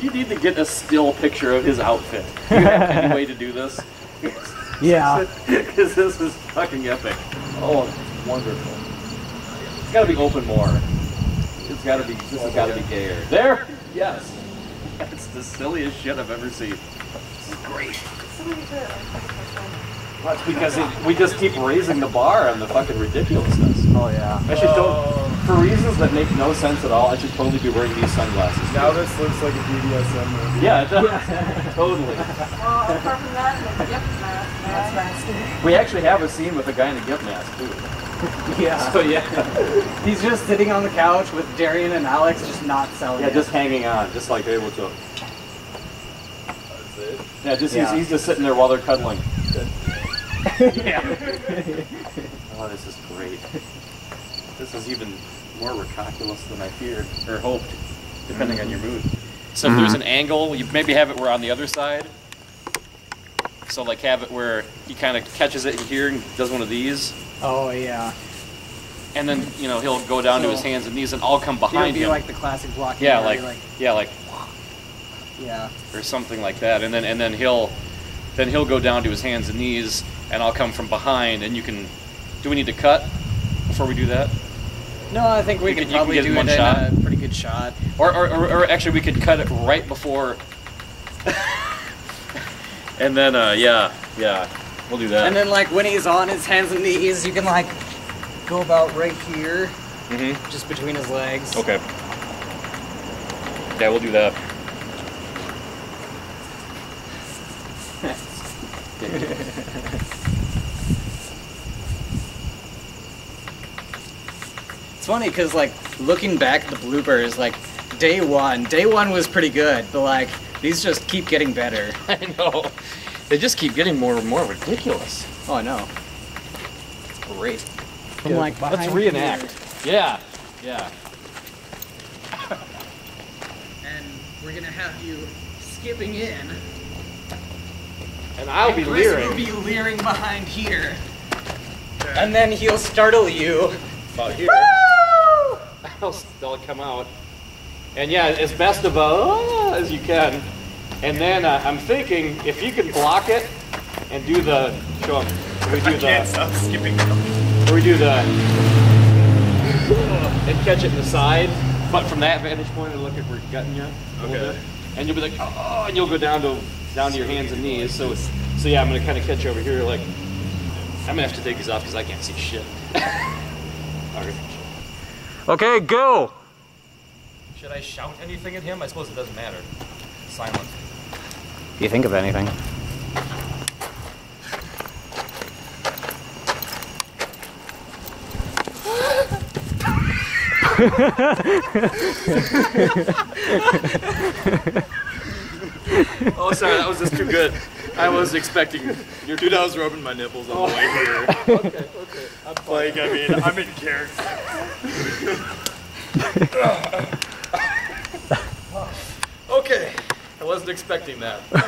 You need to get a still picture of his outfit. Do you have any way to do this? Yeah. Because this is fucking epic. Oh, it's wonderful. It's gotta be open more. It's gotta be, this has gotta be gayer. There! Yes! That's the silliest shit I've ever seen. This is great. Well, it's because it, we just keep raising the bar on the fucking ridiculousness. Oh yeah. I should don't, oh. for reasons that make no sense at all, I should totally be wearing these sunglasses. Now this looks like a BDSM movie. Yeah, it does. totally. Well, apart from that, the gift mask, that's nasty. We actually have a scene with a guy in a gift mask too. Yeah. So yeah, He's just sitting on the couch with Darian and Alex, just not selling yeah, it. just hanging on, just like able to. That's it. Yeah, just Yeah. He's, he's just sitting there while they're cuddling. yeah. Oh, this is great. This is even more ridiculous than I feared or hoped, depending on your mood. So if there's mm-hmm. an angle, you maybe have it where on the other side. So like have it where he kind of catches it here and does one of these, Oh yeah. and then you know he'll go down to his hands and knees, and I'll come It'll behind be him. like the classic blocking. yeah, where like, you're like yeah, like yeah. or something like that, and then and then he'll then he'll go down to his hands and knees, and I'll come from behind, and you can. Do we need to cut before we do that? No, I think we, We can could- you can probably get do one it shot? in a pretty good shot. Or, or, or, or actually, we could cut it right before. and then, uh, yeah, yeah, we'll do that. And then like when he's on his hands and knees, you can like go about right here, hmm just between his legs. Okay. Yeah, we'll do that. funny because like looking back at the bloopers, like day one, day one was pretty good, but like these just keep getting better. I know. They just keep getting more and more ridiculous. Oh, I know. It's great. From Yeah, like let's reenact. here. Yeah, yeah. and we're gonna have you skipping in. And I'll and be Chris leering. will be leering behind here. And then he'll startle you. about here. They'll come out. And yeah, as best of a as you can. And then uh, I'm thinking if you can block it and do the show 'em. We do I can't the stop skipping. or we do the and catch it in the side. But from that vantage point, it'll look like we're gutting you. a little Okay. bit. And you'll be like, oh, and you'll go down to down to your hands and knees. So so yeah, I'm gonna kind of catch you over here. Like I'm gonna have to take these off because I can't see shit. All right. Okay, go. Should I shout anything at him? I suppose it doesn't matter. Silent. You think of anything? Oh, sorry, that was just too good. I was expecting your Dude, I was rubbing my nipples on the way oh. here. Okay, okay. I'm fine. Like, I mean, I'm in character. Okay, I wasn't expecting that. Was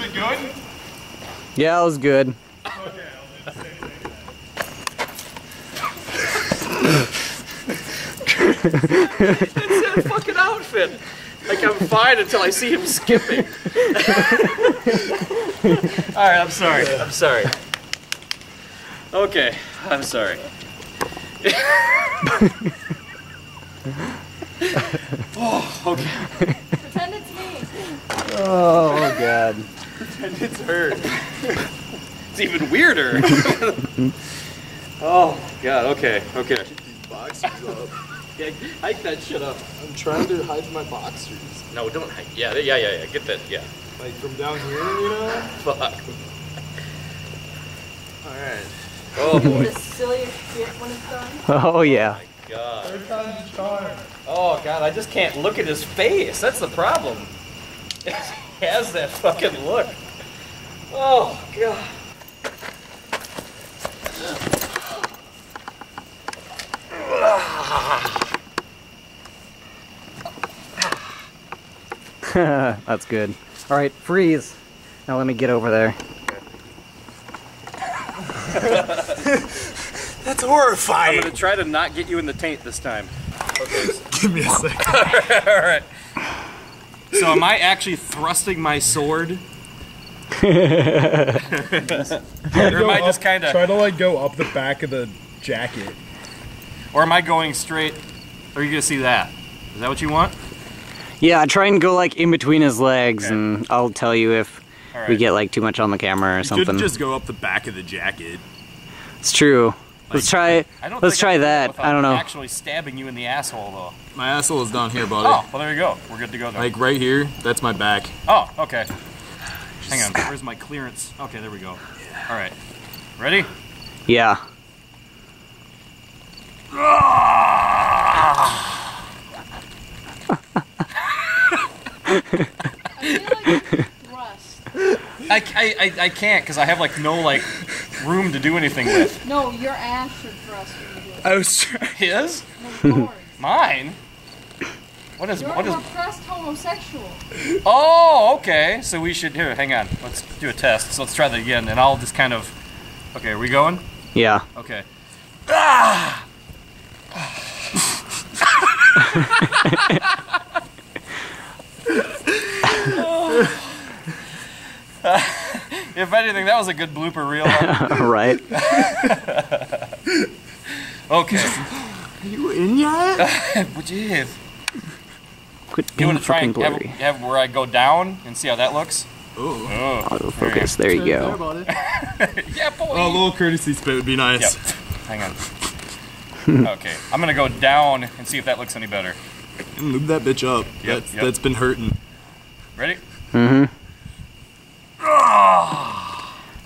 it good? Yeah, it was good. Okay, I'll just say It's that fucking outfit. Like I'm fine until I see him skipping. All right, I'm sorry. I'm sorry. Okay, I'm sorry. oh, okay. Pretend it's me. Oh god. Pretend it's her. it's even weirder. oh god. Okay. Okay. these boxers up. Yeah, hike that shit up. I'm trying to hide my boxers. No, don't hike. Yeah, yeah, yeah, yeah. Get that. Yeah. Like, from down here, you know? Fuck. Alright. Oh boy. The silliest shit when it's done. Oh yeah. Oh, God. Third time's charm. Oh god, I just can't look at his face. That's the problem. he has that fucking look. Oh god. Ah. That's good. All right, freeze. Now let me get over there. That's horrifying. I'm gonna try to not get you in the taint this time. Okay. Give me a second. Alright. So am I actually thrusting my sword? or am I just kind of Try to like go up the back of the jacket. or am I going straight? Are you gonna see that? Is that what you want? Yeah, I try and go like in between his legs, Okay. and I'll tell you if All we get like too much on the camera or something. Could just go up the back of the jacket. It's true. Let's try. I don't Let's try I that. I don't know. Actually, stabbing you in the asshole though. My asshole is down here, buddy. Oh, well there you go. We're good to go then. Like right here. That's my back. oh, okay. Hang on. Where's my clearance? Okay, there we go. All right. Ready? Yeah. I like you. I, I, I, I can't because I have like no like room to do anything with. No, your ass should thrust when you do it. I was trying. His? No. Mine? What is You're what a is? repressed homosexual. Oh, okay. So we should here. Hang on. Let's do a test. So let's try that again, and I'll just kind of. Okay, are we going? Yeah. Okay. Ah! if anything, that was a good blooper reel. right. Okay. Are you in yet? Would you have? Quit You being want to try fucking and have, have where I go down and see how that looks? Oh. Oh. Autofocus. There you Sorry go. about. Yeah, boy. Oh, a little courtesy spit would be nice. Yep. Hang on. okay, I'm gonna go down and see if that looks any better. Move that bitch up. Yep, that's, yep. that's been hurting. Ready? Mhm.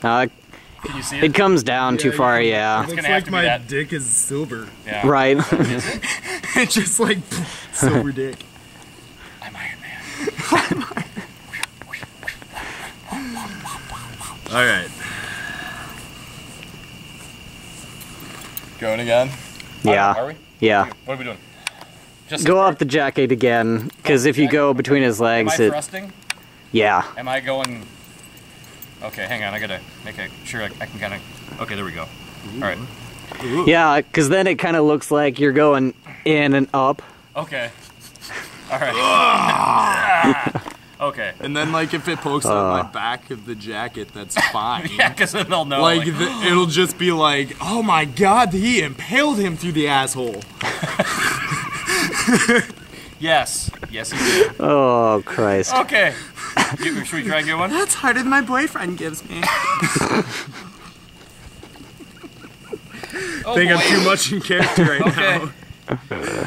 Uh, Can you see it it? comes down too far. you- Yeah. It's Looks like my that. dick is silver. Yeah. Right. it's just like silver dick. I'm Iron Man. All right. Going again. yeah. Are we? Yeah. What are we doing? Just Go up the jacket again, because if you go between his Am I legs, it. thrusting? Yeah. Am I going? Okay, hang on. I gotta make a sure I, I can kind of. Okay, there we go. All right. Yeah, because then it kind of looks like you're going in and up. Okay. All right. okay. And then like if it pokes Uh. out my back of the jacket, that's fine. Yeah, because then they'll know. Like Like, the, it'll just be like, oh my god, he impaled him through the asshole. yes, yes, he did. Oh Christ. Okay. You, should we try and get one? That's harder than my boyfriend gives me. Oh, think I'm too much in character right Okay. now.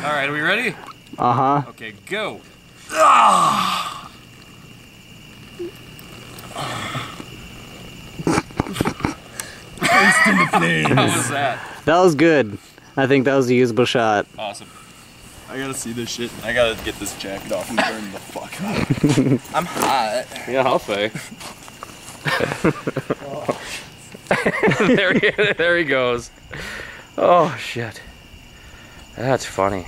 All right, are we ready? Uh huh. Okay, go. How was that? That was good. I think that was a usable shot. Awesome. I gotta see this shit. I gotta get this jacket off and burn the fuck up. I'm hot. Yeah, I'll say. there, he, there he goes. Oh shit, that's funny.